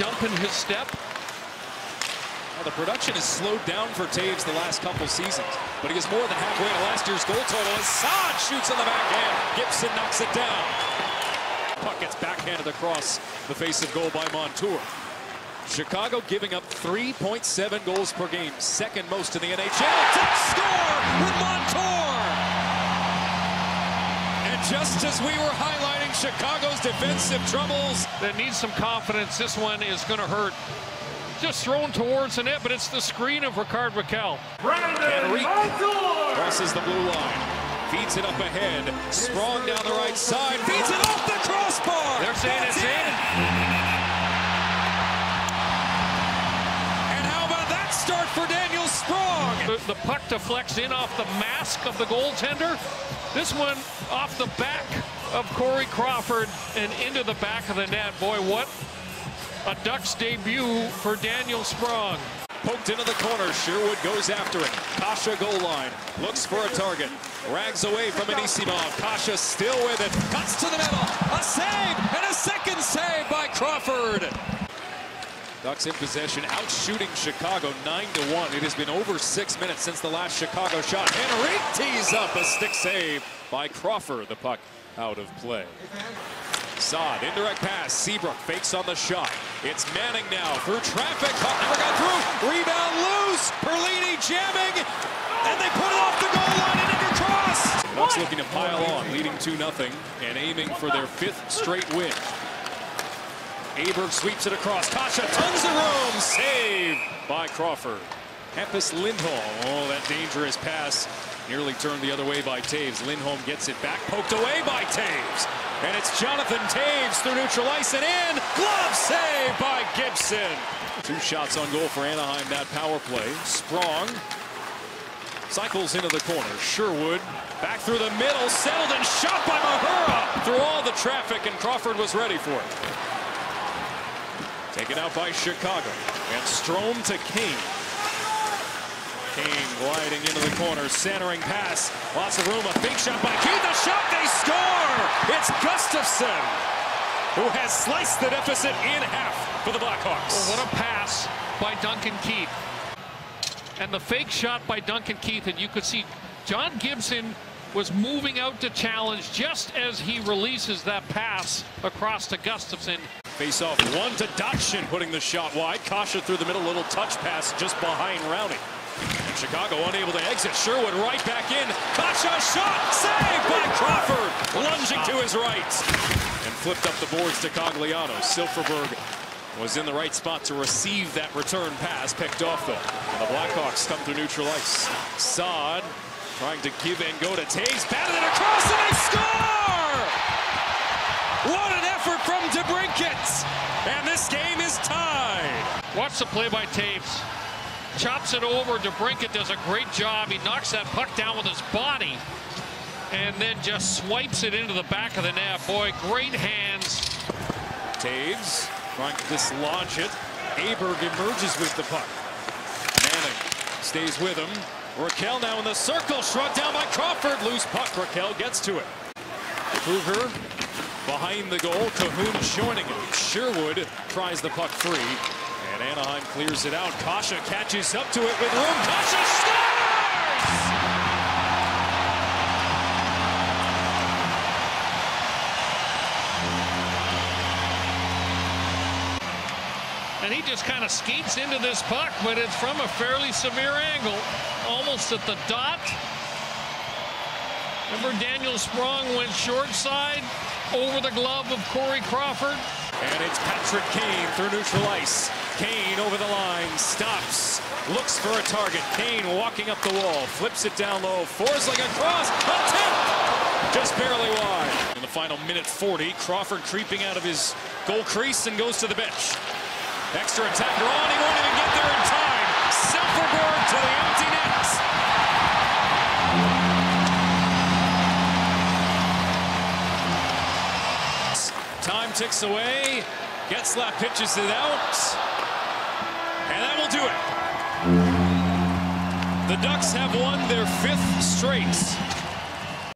jump in his step. Well, the production has slowed down for Toews the last couple seasons, but he is more than halfway to last year's goal total. Assad shoots on the backhand. Gibson knocks it down. Puck gets backhanded across the face of goal by Montour. Chicago giving up 3.7 goals per game, second most in the NHL. Score with Montour! And just as we were highlighting Chicago's defensive troubles, That needs some confidence. This one is going to hurt. Just thrown towards the net, but it's the screen of Rickard Rakell. Henry crosses the blue line. Feeds it up ahead. Sprong down the right side. Feeds it off the crossbar. They're saying That's it's in. And how about that start for Daniel Sprong? The, the puck deflects in off the mask of the goaltender. This one off the back of Corey Crawford and into the back of the net. Boy, what a Ducks debut for Daniel Sprong. Poked into the corner. Sherwood goes after it. Kase goal line. Looks for a target. Rags away from Anisimov. Kase still with it. Cuts to the middle. A save and a second save by Crawford. Ducks in possession, out shooting Chicago 9 to 1. It has been over six minutes since the last Chicago shot. Henry tees up a stick save by Crawford. The puck out of play. Saad, indirect pass. Seabrook fakes on the shot. It's Manning now through traffic. Puck never got through. Rebound loose. Perlini jamming. And they put it off the goal line and crossed. Ducks looking to pile on, leading 2 0 and aiming for their fifth straight win. Aberg sweeps it across. Kase, tons of room. Save by Crawford. Hampus Lindholm. Oh, that dangerous pass nearly turned the other way by Toews. Lindholm gets it back, poked away by Toews. And it's Jonathan Toews through neutral ice and in. Glove save by Gibson. Two shots on goal for Anaheim, that power play. Sprong cycles into the corner. Sherwood back through the middle, settled and shot by Mahura through all the traffic, and Crawford was ready for it. Taken out by Chicago. And Strome to Kane. Kane gliding into the corner, centering pass. Lots of room, a big shot by Keith. The shot, they score! It's Gustafsson who has sliced the deficit in half for the Blackhawks. Oh, what a pass by Duncan Keith. And the fake shot by Duncan Keith, and you could see John Gibson was moving out to challenge just as he releases that pass across to Gustafsson. Face off one to Dotchin, putting the shot wide. Kase through the middle, little touch pass just behind Rowney. And Chicago unable to exit. Sherwood right back in. Kase shot, saved by Crawford, lunging to his right. And flipped up the boards to Cogliano. Silfverberg was in the right spot to receive that return pass, picked off though. And the Blackhawks come through neutral ice. Saad trying to give and go to Toews, batted it across, and they score! What an effort from Watch the play by Toews. Chops it over. DeBrincat does a great job. He knocks that puck down with his body and then just swipes it into the back of the net. Boy, great hands. Toews trying to dislodge it. Aberg emerges with the puck. Manning stays with him. Rakell now in the circle, shrugged down by Crawford. Loose puck, Rakell gets to it. Kruger behind the goal, Kahun joining him. Sherwood tries the puck free, and Anaheim clears it out. Kase catches up to it with room. Kase scores! And he just kind of skates into this puck, but it's from a fairly severe angle, almost at the dot. Remember Daniel Sprong went short side over the glove of Corey Crawford. And it's Patrick Kane through neutral ice. Kane over the line, stops, looks for a target. Kane walking up the wall, flips it down low, Forsling across, a tip! Just barely wide. In the final minute 40, Crawford creeping out of his goal crease and goes to the bench. Extra attack drawn, he won't even get there in time. Silfverberg to the empty net. Time ticks away. Getzlaf pitches it out. And that will do it. The Ducks have won their fifth straight.